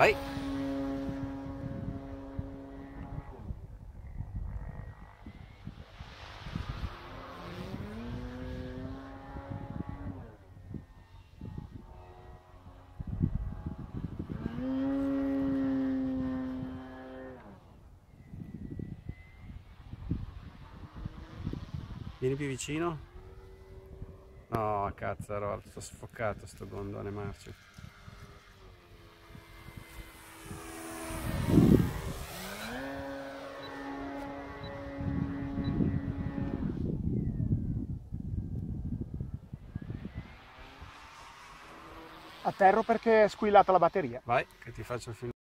Vai. Vieni più vicino. No, cazzarola, sto sfocato sto gondone marcio. Atterro perché è squillata la batteria. Vai, che ti faccio il film.